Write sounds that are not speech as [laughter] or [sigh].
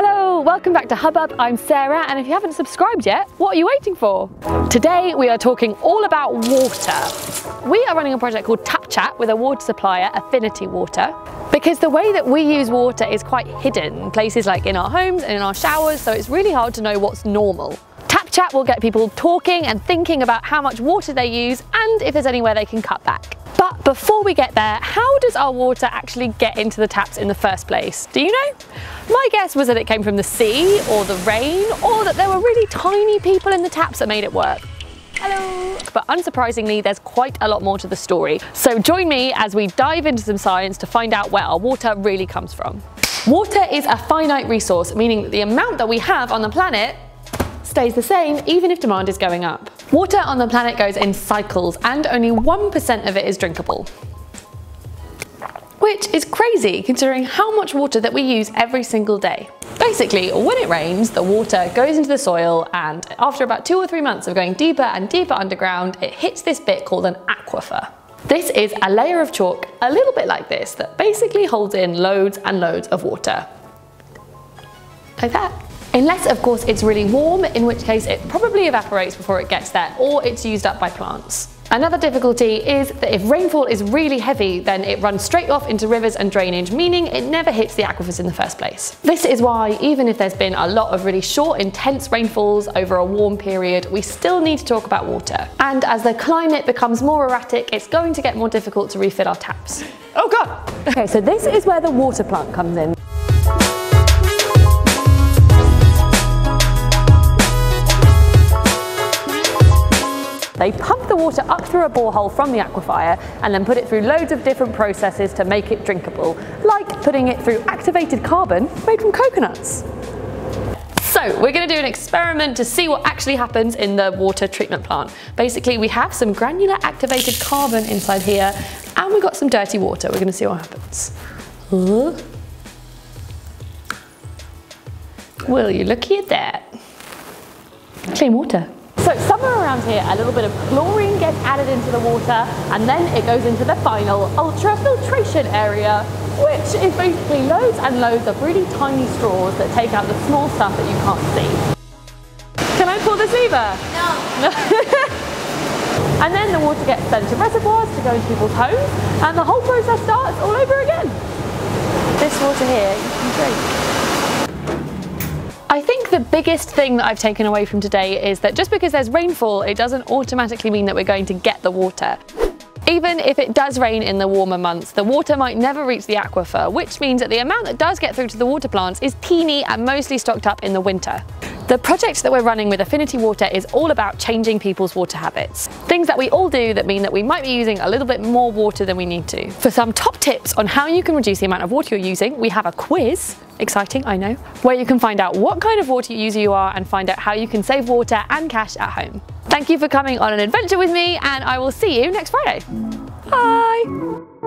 Hello, welcome back to Hubbub. I'm Sarah, and if you haven't subscribed yet, what are you waiting for? Today we are talking all about water. We are running a project called Tap Chat with a water supplier, Affinity Water, because the way that we use water is quite hidden, places like in our homes and in our showers, so it's really hard to know what's normal. Tap Chat will get people talking and thinking about how much water they use and if there's anywhere they can cut back. But before we get there, how does our water actually get into the taps in the first place? Do you know? My guess was that it came from the sea or the rain or that there were really tiny people in the taps that made it work. Hello. But unsurprisingly, there's quite a lot more to the story. So join me as we dive into some science to find out where our water really comes from. Water is a finite resource, meaning that the amount that we have on the planet stays the same even if demand is going up. Water on the planet goes in cycles and only 1% of it is drinkable. Which is crazy considering how much water that we use every single day. Basically, when it rains, the water goes into the soil and after about two or three months of going deeper and deeper underground, it hits this bit called an aquifer. This is a layer of chalk, a little bit like this, that basically holds in loads and loads of water. Like that. Unless, of course, it's really warm, in which case it probably evaporates before it gets there, or it's used up by plants. Another difficulty is that if rainfall is really heavy, then it runs straight off into rivers and drainage, meaning it never hits the aquifers in the first place. This is why, even if there's been a lot of really short, intense rainfalls over a warm period, we still need to talk about water. And as the climate becomes more erratic, it's going to get more difficult to refill our taps. Oh God! Okay, so this is where the water plant comes in. They pump the water up through a borehole from the aquifer and then put it through loads of different processes to make it drinkable, like putting it through activated carbon made from coconuts. So we're going to do an experiment to see what actually happens in the water treatment plant. Basically we have some granular activated carbon inside here and we've got some dirty water. We're going to see what happens. Will you look at that? Clean water. So somewhere around here, a little bit of chlorine gets added into the water and then it goes into the final ultrafiltration area, which is basically loads and loads of really tiny straws that take out the small stuff that you can't see. Can I pull this lever? No. [laughs] and then the water gets sent to reservoirs to go into people's homes and the whole process starts all over again. This water here you can drink. Biggest thing that I've taken away from today is that just because there's rainfall, it doesn't automatically mean that we're going to get the water. Even if it does rain in the warmer months, the water might never reach the aquifer, which means that the amount that does get through to the water plants is teeny and mostly stocked up in the winter. The project that we're running with Affinity Water is all about changing people's water habits. Things that we all do that mean that we might be using a little bit more water than we need to. For some top tips on how you can reduce the amount of water you're using, we have a quiz exciting, I know, where you can find out what kind of water user you are and find out how you can save water and cash at home. Thank you for coming on an adventure with me and I will see you next Friday. Bye!